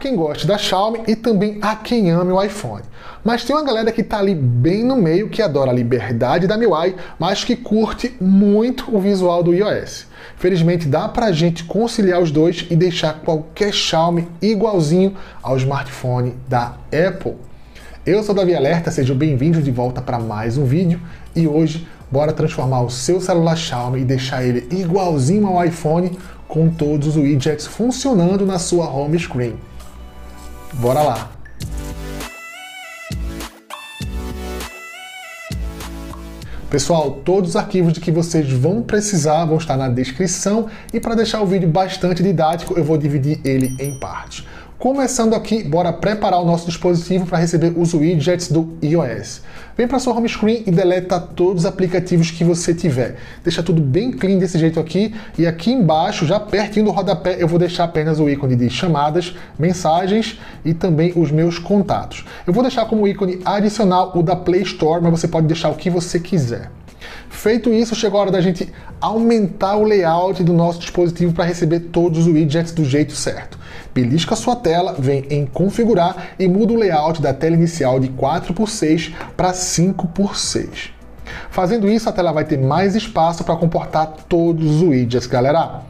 Quem goste da Xiaomi e também há quem ame o iPhone. Mas tem uma galera que tá ali bem no meio, que adora a liberdade da MIUI, mas que curte muito o visual do iOS. Felizmente dá pra gente conciliar os dois e deixar qualquer Xiaomi igualzinho ao smartphone da Apple. Eu sou Davi Alerta, sejam bem-vindos de volta para mais um vídeo e hoje bora transformar o seu celular Xiaomi e deixar ele igualzinho ao iPhone com todos os widgets funcionando na sua home screen. Bora lá! Pessoal, todos os arquivos de que vocês vão precisar vão estar na descrição e para deixar o vídeo bastante didático eu vou dividir ele em partes. Começando aqui, bora preparar o nosso dispositivo para receber os widgets do iOS. Vem para sua home screen e deleta todos os aplicativos que você tiver. Deixa tudo bem clean desse jeito aqui e aqui embaixo, já pertinho do rodapé, eu vou deixar apenas o ícone de chamadas, mensagens e também os meus contatos. Eu vou deixar como ícone adicional o da Play Store, mas você pode deixar o que você quiser. Feito isso, chegou a hora da gente aumentar o layout do nosso dispositivo para receber todos os widgets do jeito certo. Belisca sua tela, vem em configurar e muda o layout da tela inicial de 4x6 para 5x6. Fazendo isso, a tela vai ter mais espaço para comportar todos os widgets, galera.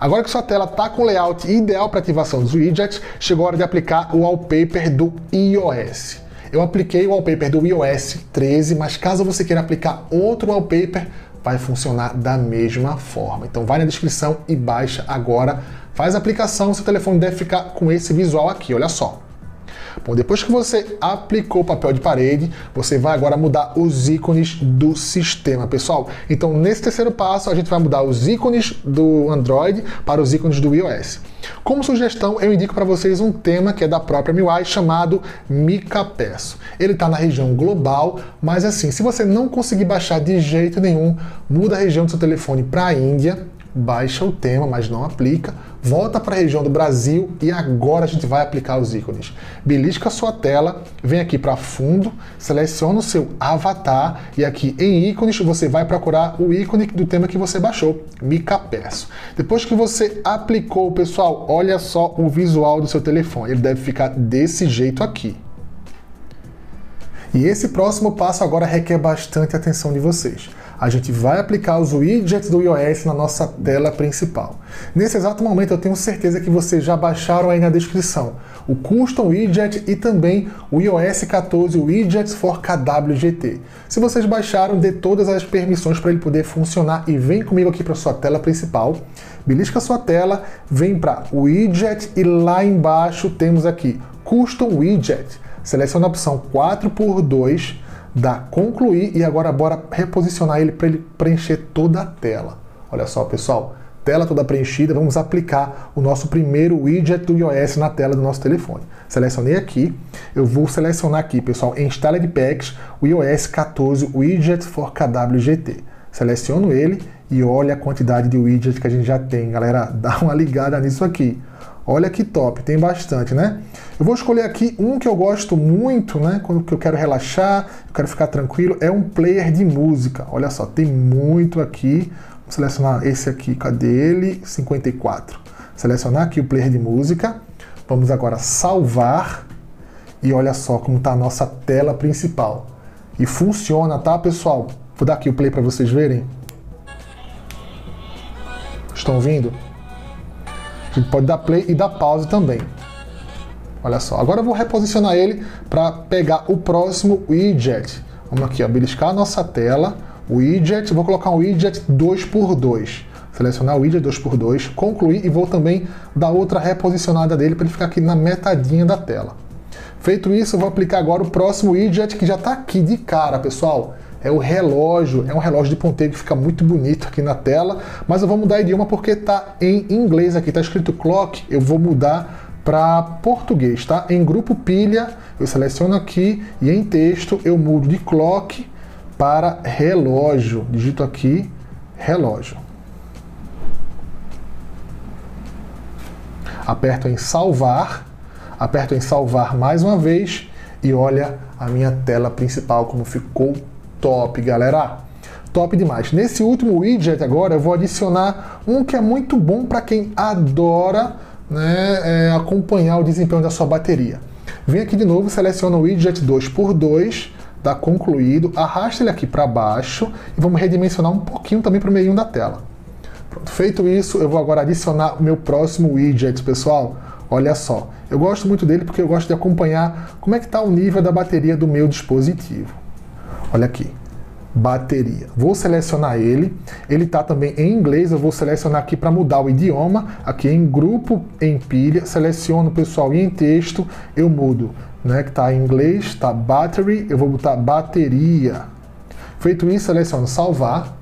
Agora que sua tela está com o layout ideal para ativação dos widgets, chegou a hora de aplicar o wallpaper do iOS. Eu apliquei o wallpaper do iOS 13, mas caso você queira aplicar outro wallpaper, vai funcionar da mesma forma. Então vai na descrição e baixa agora Faz a aplicação, seu telefone deve ficar com esse visual aqui, olha só. Bom, depois que você aplicou o papel de parede, você vai agora mudar os ícones do sistema, pessoal. Então, nesse terceiro passo, a gente vai mudar os ícones do Android para os ícones do iOS. Como sugestão, eu indico para vocês um tema que é da própria MIUI chamado Mica Peço. Ele está na região global, mas assim, se você não conseguir baixar de jeito nenhum, muda a região do seu telefone para a Índia, baixa o tema, mas não aplica, volta para a região do Brasil e agora a gente vai aplicar os ícones. Belisca a sua tela, vem aqui para fundo, seleciona o seu avatar e aqui em ícones você vai procurar o ícone do tema que você baixou, Mica Peço. Depois que você aplicou, pessoal, olha só o visual do seu telefone, ele deve ficar desse jeito aqui. E esse próximo passo agora requer bastante atenção de vocês a gente vai aplicar os widgets do iOS na nossa tela principal. Nesse exato momento eu tenho certeza que vocês já baixaram aí na descrição o Custom Widget e também o iOS 14 Widgets for KWGT. Se vocês baixaram, dê todas as permissões para ele poder funcionar e vem comigo aqui para sua tela principal. Belisca a sua tela, vem para Widget e lá embaixo temos aqui Custom Widget. Seleciona a opção 4x2 dá concluir e agora bora reposicionar ele para ele preencher toda a tela. Olha só, pessoal, tela toda preenchida, vamos aplicar o nosso primeiro widget do iOS na tela do nosso telefone. Selecionei aqui, eu vou selecionar aqui, pessoal, em Installed Packs, o iOS 14 Widget for KWGT. Seleciono ele e olha a quantidade de widget que a gente já tem, galera, dá uma ligada nisso aqui. Olha que top, tem bastante, né? Eu vou escolher aqui um que eu gosto muito, né? Quando eu quero relaxar, eu quero ficar tranquilo, é um player de música. Olha só, tem muito aqui. Vou selecionar esse aqui, cadê ele? 54. Selecionar aqui o player de música. Vamos agora salvar. E olha só como está a nossa tela principal. E funciona, tá, pessoal? Vou dar aqui o play para vocês verem. Estão ouvindo? A gente pode dar play e dar pause também. Olha só, agora eu vou reposicionar ele para pegar o próximo widget. Vamos aqui, ó, beliscar a nossa tela, widget, vou colocar um widget 2x2. Selecionar o widget 2x2, concluir e vou também dar outra reposicionada dele para ele ficar aqui na metadinha da tela. Feito isso, eu vou aplicar agora o próximo widget que já está aqui de cara, pessoal é o relógio, é um relógio de ponteiro que fica muito bonito aqui na tela, mas eu vou mudar idioma porque está em inglês aqui, está escrito clock, eu vou mudar para português, tá? Em grupo pilha, eu seleciono aqui e em texto eu mudo de clock para relógio. Digito aqui relógio. Aperto em salvar, aperto em salvar mais uma vez e olha a minha tela principal como ficou top, galera. Top demais. Nesse último widget agora eu vou adicionar um que é muito bom para quem adora né, é, acompanhar o desempenho da sua bateria. Vem aqui de novo, seleciona o widget 2x2, dá concluído, arrasta ele aqui para baixo e vamos redimensionar um pouquinho também para o meio da tela. Pronto, feito isso, eu vou agora adicionar o meu próximo widget, pessoal. Olha só, eu gosto muito dele porque eu gosto de acompanhar como é que está o nível da bateria do meu dispositivo. Olha aqui, bateria. Vou selecionar ele. Ele está também em inglês. Eu vou selecionar aqui para mudar o idioma. Aqui em grupo, em pilha. Seleciono pessoal e em texto eu mudo, né? Que está em inglês, está battery. Eu vou botar bateria. Feito isso, seleciono salvar.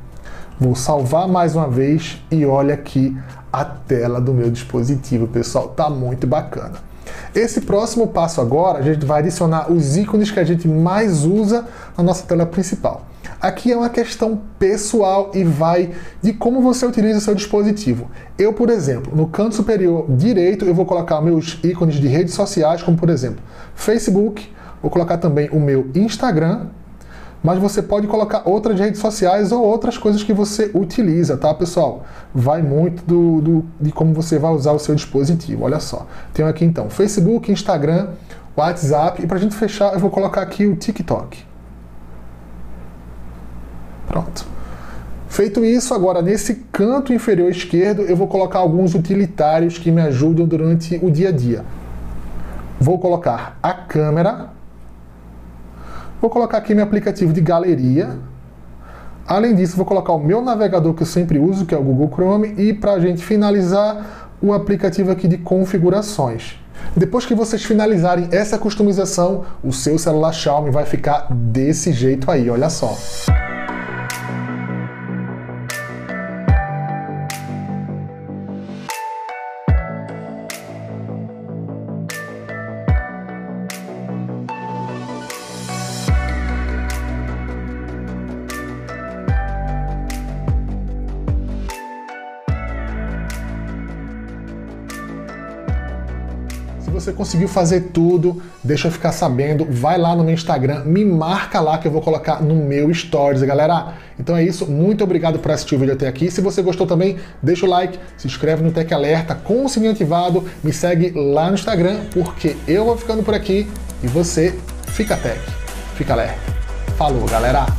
Vou salvar mais uma vez e olha aqui a tela do meu dispositivo, pessoal, tá muito bacana. Esse próximo passo agora, a gente vai adicionar os ícones que a gente mais usa na nossa tela principal. Aqui é uma questão pessoal e vai de como você utiliza o seu dispositivo. Eu, por exemplo, no canto superior direito, eu vou colocar meus ícones de redes sociais, como por exemplo, Facebook, vou colocar também o meu Instagram, mas você pode colocar outras redes sociais ou outras coisas que você utiliza, tá, pessoal? Vai muito do, do, de como você vai usar o seu dispositivo. Olha só. Tenho aqui então Facebook, Instagram, WhatsApp e para a gente fechar eu vou colocar aqui o TikTok. Pronto. Feito isso, agora nesse canto inferior esquerdo eu vou colocar alguns utilitários que me ajudam durante o dia a dia. Vou colocar a câmera, Vou colocar aqui meu aplicativo de galeria. Além disso, vou colocar o meu navegador que eu sempre uso, que é o Google Chrome, e para a gente finalizar, o aplicativo aqui de configurações. Depois que vocês finalizarem essa customização, o seu celular Xiaomi vai ficar desse jeito aí, olha só. Você conseguiu fazer tudo, deixa eu ficar sabendo, vai lá no meu Instagram, me marca lá que eu vou colocar no meu Stories, galera. Então é isso, muito obrigado por assistir o vídeo até aqui. Se você gostou também, deixa o like, se inscreve no Tech Alerta com o sininho ativado, me segue lá no Instagram, porque eu vou ficando por aqui e você fica tech, fica alerta. Falou, galera!